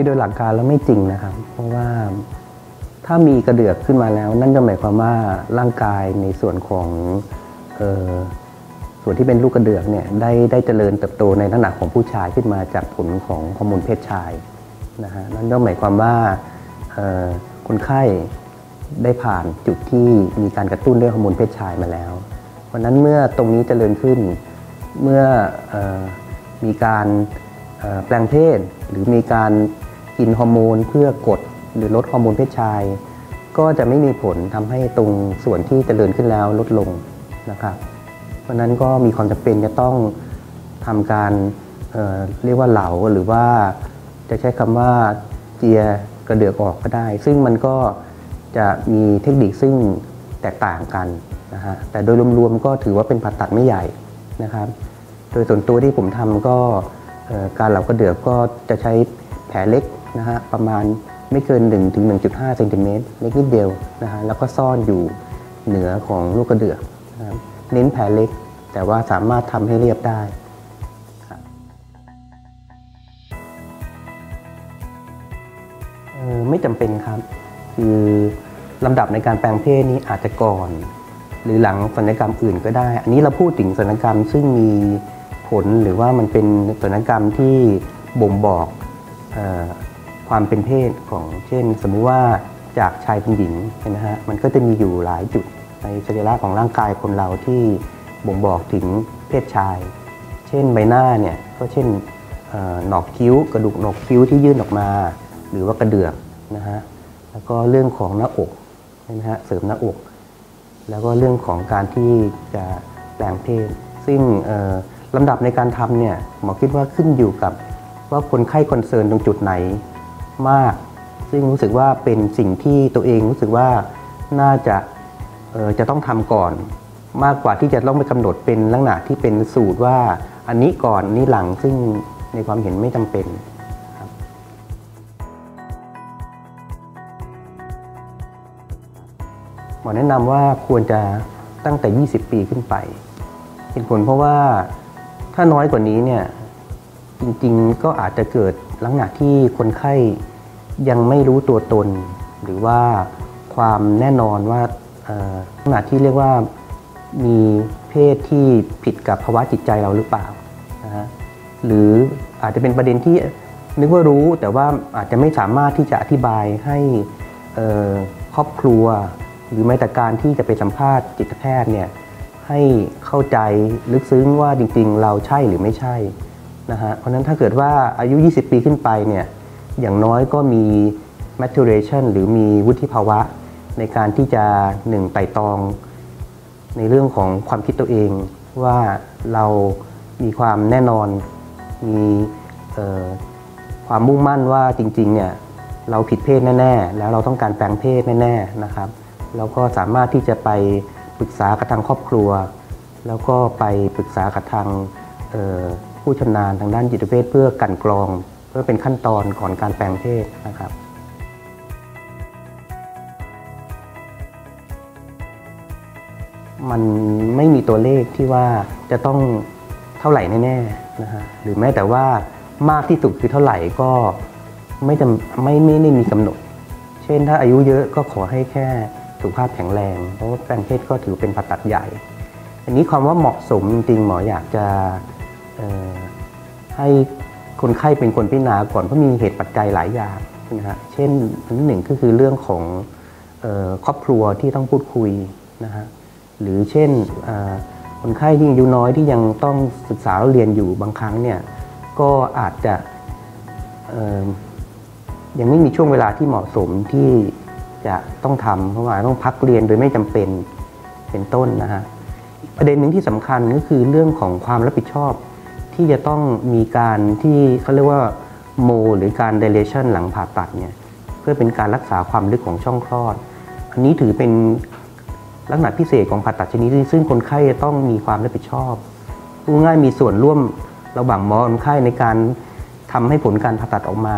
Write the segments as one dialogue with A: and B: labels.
A: คือโดยหลักการแล้วไม่จริงนะครับ เพราะว่าถ้ามีกระเดือกขึ้นมาแล้ว นั่นก็หมายความว่าร่างกายในส่วนของออส่วนที่เป็นลูกกระเดือกเนี่ยได้ได้เจริญเติบโตในลักษณะของผู้ชายขึ้นมาจากผลของฮอร์โมนเพศชายนะฮะนั่นก็หมายความว่าคนไข้ได้ผ่านจุดที่มีการกระตุ้นด้วยฮอร์โมนเพศชายมาแล้ว เพราะนั้นเมื่อตรงนี้เจริญขึ้นเมื่อออมีการแปลงเพศหรือมีการ กินฮอร์โมนเพื่อกดหรือลดฮอร์โมนเพศชาย ก็จะไม่มีผลทำให้ตรงส่วนที่เจริญขึ้นแล้วลดลงนะครับ เพราะนั้นก็มีความจำเป็นจะต้องทำการเเรียกว่าเหลาหรือว่าจะใช้คำว่าเจียกระเดือกออกก็ได้ ซึ่งมันก็จะมีเทคนิคซึ่งแตกต่างกันนะฮะแต่โดยรวมๆก็ถือว่าเป็นผ่าตัดไม่ใหญ่นะครับ โดยส่วนตัวที่ผมทำก็การเหลากระเดือกก็จะใช้แผลเล็ก นะฮะประมาณไม่เกิน1ถึง1.5เซนติเมตรเล็กนิดเดียวนะฮะแล้วก็ซ่อนอยู่เหนือของลูกกระเดือกนะครับเน้นแผลเล็ก แต่ว่าสามารถทำให้เรียบได้ไม่จำเป็นครับ คือลำดับในการแปลงเพศนี้อาจจะก่อน หรือหลังศัลยกรรมอื่นก็ได้ อันนี้เราพูดถึงศัลยกรรมซึ่งมีผลหรือว่ามันเป็นศัลยกรรมที่บ่งบอกอ ความเป็นเพศของเช่น สมมุติว่าจากชายเป็นหญิงนะฮะมันก็จะมีอยู่หลายจุดในสรีระของร่างกายคนเราที่บ่งบอกถึงเพศชาย เช่นใบหน้าเนี่ยก็เช่นหนอกคิ้ว กระดูกหนอกคิ้วที่ยื่นออกมา หรือว่ากระเดือกนะฮะแล้วก็เรื่องของหน้าอกนะฮะเสริมหน้าอก แล้วก็เรื่องของการที่จะแปลงเพศ ซึ่งลำดับในการทำเนี่ยหมอคิดว่าขึ้นอยู่กับว่าคนไข้คอนเซิร์นตรงจุดไหน มาก ซึ่งรู้สึกว่าเป็นสิ่งที่ตัวเองรู้สึกว่าน่าจะออจะต้องทำก่อน มากกว่าที่จะต้องไปกำหนดเป็นลักษณะที่เป็นสูตรว่าอันนี้ก่อนนี้หลังซึ่งในความเห็นไม่จำเป็นหมอแนะนำว่าควรจะตั้งแต่ 20 ปีขึ้นไปเหตุผลเพราะว่าถ้าน้อยกว่านี้เนี่ยจริงๆก็อาจจะเกิด ลักษณะที่คนไข้ยังไม่รู้ตัวตน หรือว่าความแน่นอนว่าเอ่อลักษณะที่เรียกว่ามีเพศที่ผิดกับภาวะจิตใจเราหรือเปล่านะฮะหรืออาจจะเป็นประเด็นที่นึกว่ารู้แต่ว่าอาจจะไม่สามารถที่จะอธิบายให้ครอบครัว หรือแม้แต่การที่จะไปสัมภาษณ์จิตแพทย์เนี่ยให้เข้าใจลึกซึ้งว่าจริงๆ เราใช่หรือไม่ใช่ นะฮะเพราะนั้นถ้าเกิดว่าอายุ 20 ปีขึ้นไปเนี่ยอย่างน้อยก็มี maturation หรือมีวุฒิภาวะ ในการที่จะหนึ่งไต่ตอง ในเรื่องของความคิดตัวเอง ว่าเรามีความแน่นอน มีเอ่อความมุ่งมั่นว่าจริงๆเนี่ยเราผิดเพศแน่ ๆ แล้วเราต้องการแปลงเพศแน่ๆนะครับแล้วก็สามารถที่จะไปปรึกษากับทางครอบครัว แล้วก็ไปปรึกษากับทางออ ผู้ชำนาญทางด้านจิตเภทเพื่อกันกรอง เพื่อเป็นขั้นตอนก่อนการแปลงเพศนะครับมันไม่มีตัวเลขที่ว่าจะต้องเท่าไหร่แน่ๆนะฮะหรือแม้แต่ว่ามากที่สุดคือเท่าไหร่ก็ไม่จำไม่ไม่ได้มีกำหนด เช่นถ้าอายุเยอะก็ขอให้แค่สุขภาพแข็งแรง เพราะว่าแปลงเพศก็ถือเป็นผ่าตัดใหญ่ อันนี้ความว่าเหมาะสมจริงๆหมออยากจะ ให้คนไข้เป็นคนพิจารณาก่อนเพราะมีเหตุปัจจัยหลายอย่างนะฮะเช่นอันที่หนึ่งก็คือเรื่องของครอบครัวที่ต้องพูดคุยนะฮะหรือเช่นคนไข้ที่อายุน้อยที่ยังต้องศึกษาเรียนอยู่บางครั้งเนี่ยก็อาจจะยังไม่มีช่วงเวลาที่เหมาะสมที่จะต้องทำเพราะว่าต้องพักเรียนโดยไม่จำเป็นเป็นต้นนะฮะประเด็นหนึ่งที่สำคัญก็คือเรื่องของความรับผิดชอบ ที่จะต้องมีการที่เขาเรียกว่าโมหรือการ dilation หลังผ่าตัดเนี่ยเพื่อเป็นการรักษาความลึกของช่องคลอด อันนี้ถือเป็นลักษณะพิเศษของผ่าตัดชนิดนี้ซึ่งคนไข้จะต้องมีความรับผิดชอบพูดง่ายมีส่วนร่วมระหว่างหมอคนไข้ในการทำให้ผลการผ่าตัดออกมา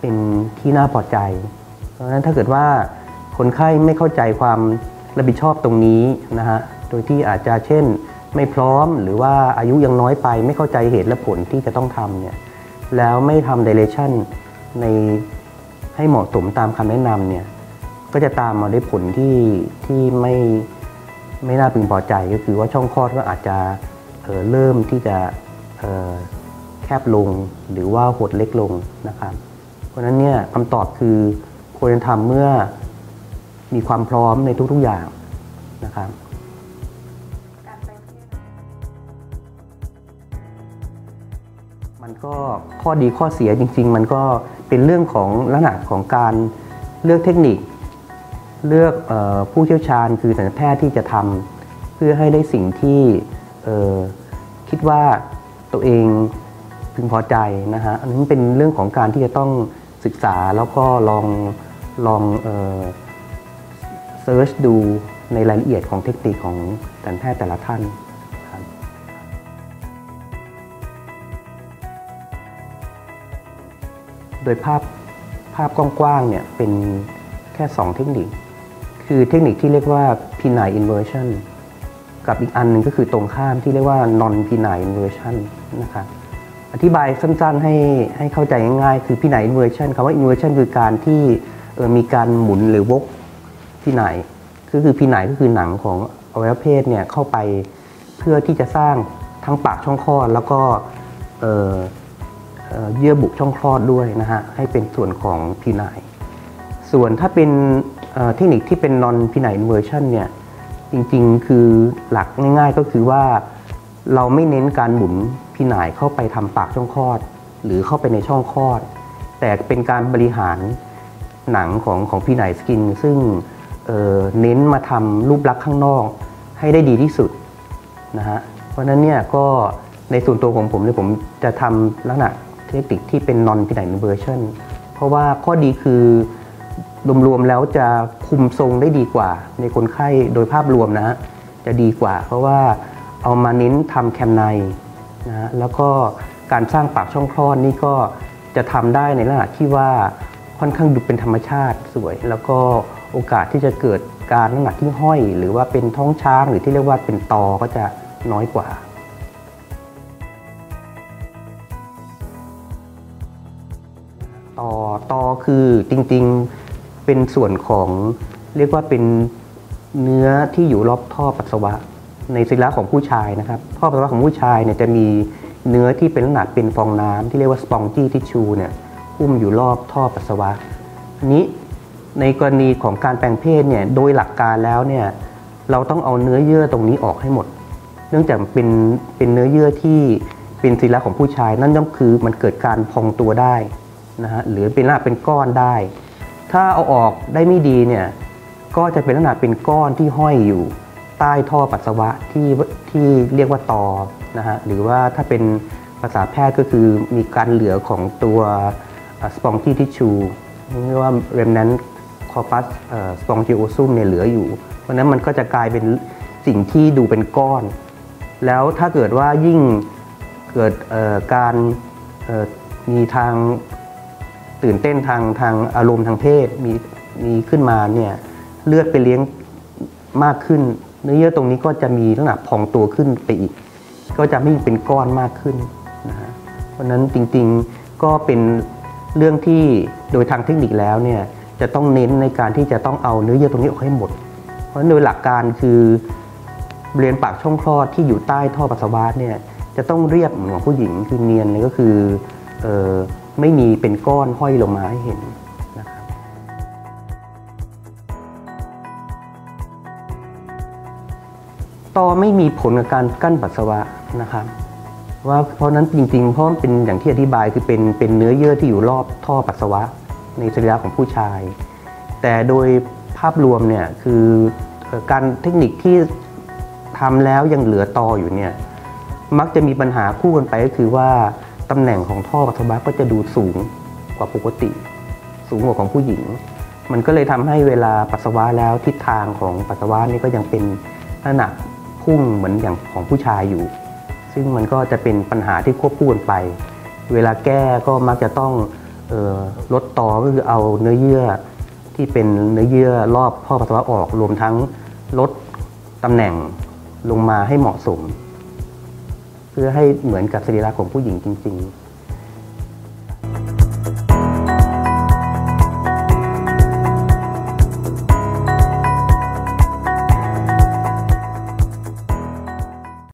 A: เป็นที่น่าพอใจ เพราะฉะนั้นถ้าเกิดว่าคนไข้ไม่เข้าใจความรับผิดชอบตรงนี้นะฮะโดยที่อาจจะเช่น ไม่พร้อมหรือว่าอายุยังน้อยไป ไม่เข้าใจเหตุและผลที่จะต้องทำเนี่ยแล้วไม่ทำ dilation ในให้เหมาะสมตามคำแนะนำเนี่ยก็จะตามมาได้ผลที่ที่ไม่ไม่น่าพึงพอใจก็คือว่าช่องคลอดก็อาจจะเออเริ่มที่จะเออแคบลงหรือว่าหดเล็กลงนะครับ เพราะนั้นเนี่ยคำตอบคือควรจะทำเมื่อมีความพร้อมในทุกๆอย่างนะครับ
B: ก็
A: ข้อดีข้อเสียจริง ๆ มันก็เป็นเรื่องของลักษณะของการเลือกเทคนิค เลือกออผู้เชี่ยวชาญคือสัตวแพทย์ที่จะทำเพื่อให้ได้สิ่งที่คิดว่าตัวเองพึงพอใจนะฮะอันนี้เป็นเรื่องของการที่จะต้องศึกษาแล้วก็ลองลองเซิร์ชดูในรายละเอียดของเทคนิคของสัตวแพทย์แต่ละท่าน โดยภาพภาพกว้างๆเนี่ยเป็นแค่ 2 เทคนิค คือเทคนิคที่เรียกว่า penile inversion กับอีกอันหนึ่งก็คือตรงข้ามที่เรียกว่า non penile inversion นะครับอธิบายสั้นๆให้ให้เข้าใจง่ายๆคือ penile inversion คำว่า inversion คือการที่เออมีการหมุนหรือวกพินัยก็คือพินัยก็คือหนังของอวัยวะเพศเนี่ยเข้าไปเพื่อที่จะสร้างทั้งปากช่องคลอดแล้วก็ เยื่อบุช่องคลอดด้วยนะฮะให้เป็นส่วนของ penile ส่วนถ้าเป็นเทคนิคที่เป็น non penile inversion เนี่ยจริงๆคือหลักง่ายๆก็คือว่าเราไม่เน้นการหมุน penile เข้าไปทำปากช่องคลอด หรือเข้าไปในช่องคลอด แต่เป็นการบริหารหนังของของ penile skin ซึ่งเน้นมาทำรูปลักษณ์ข้างนอกให้ได้ดีที่สุดนะฮะเพราะฉะนั้นเนี่ยก็ในส่วนตัวของผมเนี่ยผมจะทำลักษณะ เทคนิคที่เป็น non p e n i l e inversion เพราะว่าข้อดีคือรวมๆแล้วจะคุมทรงได้ดีกว่า ในคนไข้โดยภาพรวมนะจะดีกว่า เพราะว่าเอามาเน้นทำแคมไนนะแล้วก็การสร้างปากช่องคลอดนี่ก็จะทำได้ในลักษณะที่ว่าค่อนข้างดูเป็นธรรมชาติสวย แล้วก็โอกาสที่จะเกิดการน้ำหนักที่ห้อย หรือว่าเป็นท้องช้างหรือที่เรียกว่าเป็นตอก็จะน้อยกว่า อตอคือจริงๆเป็นส่วนของเรียกว่าเป็นเนื้อที่อยู่รอบท่อปัสสาวะ ในศิละของผู้ชายนะครับ ท่อปัสสาวะของผู้ชายเนี่ยจะมีเนื้อที่เป็นลักษณะเป็นฟองน้ำที่เรียกว่า spongy tissue เนี่ยหุ้มอยู่รอบท่อปัสสาวะอันนี้ในกรณีของการแปลงเพศเนี่ยโดยหลักการแล้วเนี่ยเราต้องเอาเนื้อเยื่อตรงนี้ออกให้หมด เนื่องจากเป็นเป็นเนื้อเยื่อที่เป็นศิละของผู้ชาย นั่นก็คือมันเกิดการพองตัวได้ นะฮะหรือเป็นลักษณะเป็นก้อนได้ ถ้าเอาออกได้ไม่ดีเนี่ยก็จะเป็นลักษณะเป็นก้อนที่ห้อยอยู่ใต้ท่อปัสสาวะที่ที่เรียกว่าตอนะฮะหรือว่าถ้าเป็นภาษาแพทย์ก็คือมีการเหลือของตัวสปองกี้ทิชชูเรียกว่า remnant corpus spongiosum เนี่ยเหลืออยู่ เพราะนั้นมันก็จะกลายเป็นสิ่งที่ดูเป็นก้อน แล้วถ้าเกิดว่ายิ่งเกิดการมีทาง ตื่นเต้นทางทางอารมณ์ทางเพศมีมีขึ้นมาเนี่ยเลือดไปเลี้ยงมากขึ้น เนื้อเยื่อตรงนี้ก็จะมีลักษณะพองตัวขึ้นไปอีก ก็จะไม่เป็นก้อนมากขึ้นนะฮะเพราะนั้นจริงๆก็เป็นเรื่องที่โดยทางเทคนิคแล้วเนี่ยจะต้องเน้นในการที่จะต้องเอาเนื้อเยื่อตรงนี้ออกให้หมด เพราะโดยหลักการคือบริเวณปากช่องคลอดที่อยู่ใต้ท่อปัสสาวะเนี่ยจะต้องเรียบเหมือนของผู้หญิงคือเนียนเลยก็คืออ ไม่มีเป็นก้อนห้อยลงมาให้เห็นนะครับต่อไม่มีผลกับการกั้นปัสสาวะนะครับว่าเพราะนั้นจริงๆ เพราะมันเป็นอย่างที่อธิบายคือเป็นเป็นเนื้อเยื่อที่อยู่รอบท่อปัสสาวะ ในสรีระของผู้ชาย แต่โดยภาพรวมเนี่ยคือเอ่อการเทคนิคที่ทำแล้วยังเหลือตออยู่เนี่ยมักจะมีปัญหาคู่กันไปก็คือว่า ตำแหน่งของท่อปัสสาวะก็จะดูสูงกว่าปกติ สูงกว่าของผู้หญิง มันก็เลยทำให้เวลาปัสสาวะแล้วทิศทางของปัสสาวะนี่ก็ยังเป็นลักษณะพุ่งเหมือนอย่างของผู้ชายอยู่ ซึ่งมันก็จะเป็นปัญหาที่ควบคู่กันไป เวลาแก้ก็มักจะต้องออลดตอก็คือเอาเนื้อเยื่อที่เป็นเนื้อเยื่อรอบท่อปัสสาวะออกรวมทั้งลดตำแหน่งลงมาให้เหมาะสม เพื่อให้เหมือนกับสรีระของผู้หญิงจริง ๆ